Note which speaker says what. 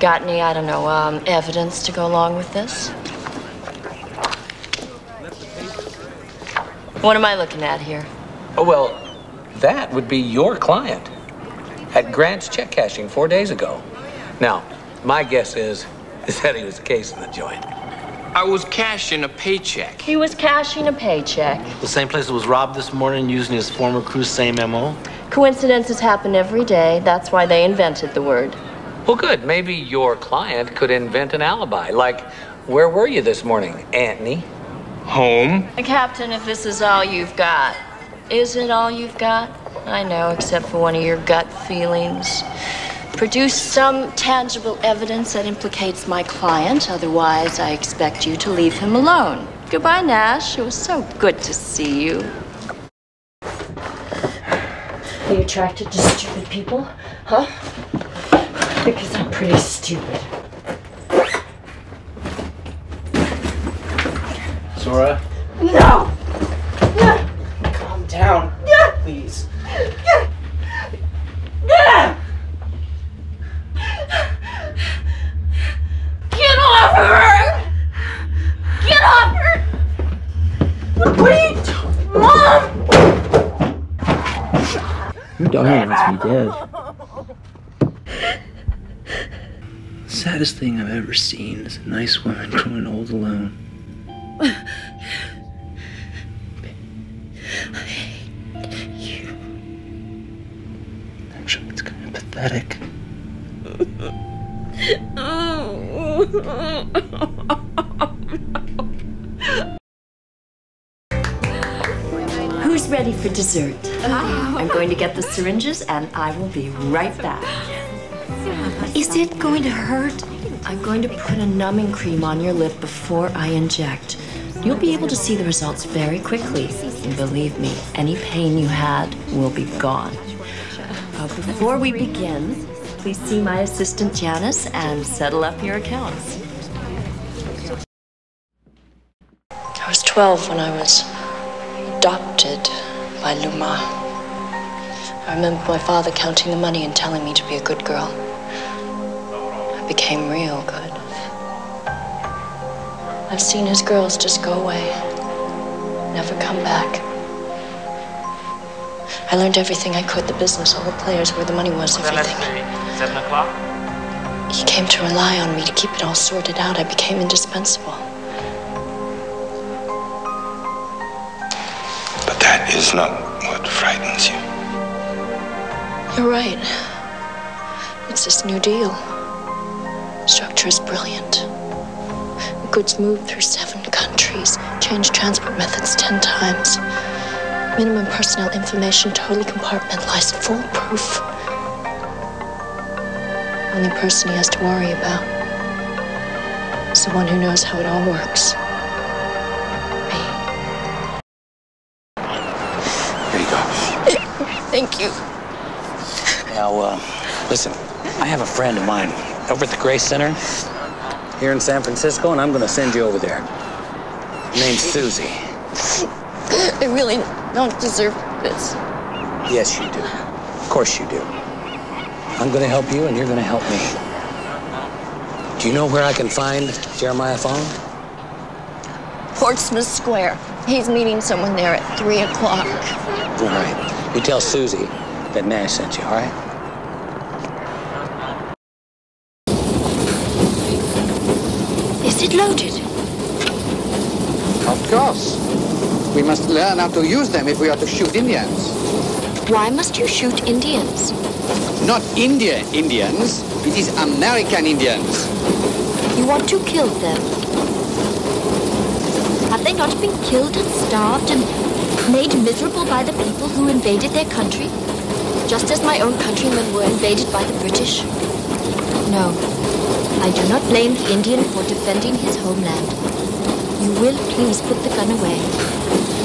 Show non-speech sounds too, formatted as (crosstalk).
Speaker 1: got any, I don't know, um, evidence to go along with this? What am I looking at here?
Speaker 2: Oh, well, that would be your client at Grant's check cashing four days ago. Now, my guess is, (laughs) is that he was the case of the joint.
Speaker 3: I was cashing a paycheck.
Speaker 1: He was cashing a paycheck.
Speaker 4: The same place that was robbed this morning using his former crew's same MO?
Speaker 1: Coincidences happen every day. That's why they invented the word.
Speaker 2: Well, good. Maybe your client could invent an alibi. Like, where were you this morning, Antony?
Speaker 3: Home.
Speaker 1: Captain, if this is all you've got, is it all you've got? I know, except for one of your gut feelings. Produce some tangible evidence that implicates my client. Otherwise, I expect you to leave him alone. Goodbye, Nash. It was so good to see you. Are you attracted to stupid people? Huh? Because I'm pretty stupid.
Speaker 4: Zora?
Speaker 1: No!
Speaker 4: Calm down, please.
Speaker 1: Get off her! Get off her! What are you doing? Mom!
Speaker 4: Your daughter wants me dead. The saddest thing I've ever seen is a nice woman (laughs) growing old alone. Actually, it's kind of pathetic.
Speaker 1: Who's ready for dessert? Uh-huh. I'm going to get the syringes and I will be right back. Is it going to hurt? I'm going to put a numbing cream on your lip before I inject. You'll be able to see the results very quickly. And believe me, any pain you had will be gone. Uh, before we begin, please see my assistant Janice and settle up your accounts. I was 12 when I was adopted by Luma. I remember my father counting the money and telling me to be a good girl. I became real good. I've seen his girls just go away, never come back. I learned everything I could the business, all the players, where the money was, everything.
Speaker 4: Seven o'clock?
Speaker 1: He came to rely on me to keep it all sorted out. I became indispensable.
Speaker 5: But that is not what frightens you.
Speaker 1: You're right. It's this new deal. Structure is brilliant. Goods move through seven countries, change transport methods ten times. Minimum personnel information totally compartmentalized, foolproof. Only person he has to worry about is the one who knows how it all works. Me.
Speaker 5: Here you go.
Speaker 1: Thank you.
Speaker 2: Now, uh, listen, I have a friend of mine over at the Grace Center here in San Francisco, and I'm going to send you over there. Her name's Susie. (laughs)
Speaker 1: I really don't deserve this.
Speaker 2: Yes, you do. Of course you do. I'm going to help you, and you're going to help me. Do you know where I can find Jeremiah Fong?
Speaker 1: Portsmouth Square. He's meeting someone there at 3 o'clock.
Speaker 2: All right. You tell Susie that Nash sent you, all right?
Speaker 1: Is it loaded?
Speaker 6: Of course. We must learn how to use them if we are to shoot Indians.
Speaker 1: Why must you shoot Indians?
Speaker 6: Not India Indians. It is American Indians.
Speaker 1: You want to kill them. Have they not been killed and starved and made miserable by the people who invaded their country? Just as my own countrymen were invaded by the British? No. I do not blame the Indian for defending his homeland. You will please put the gun away.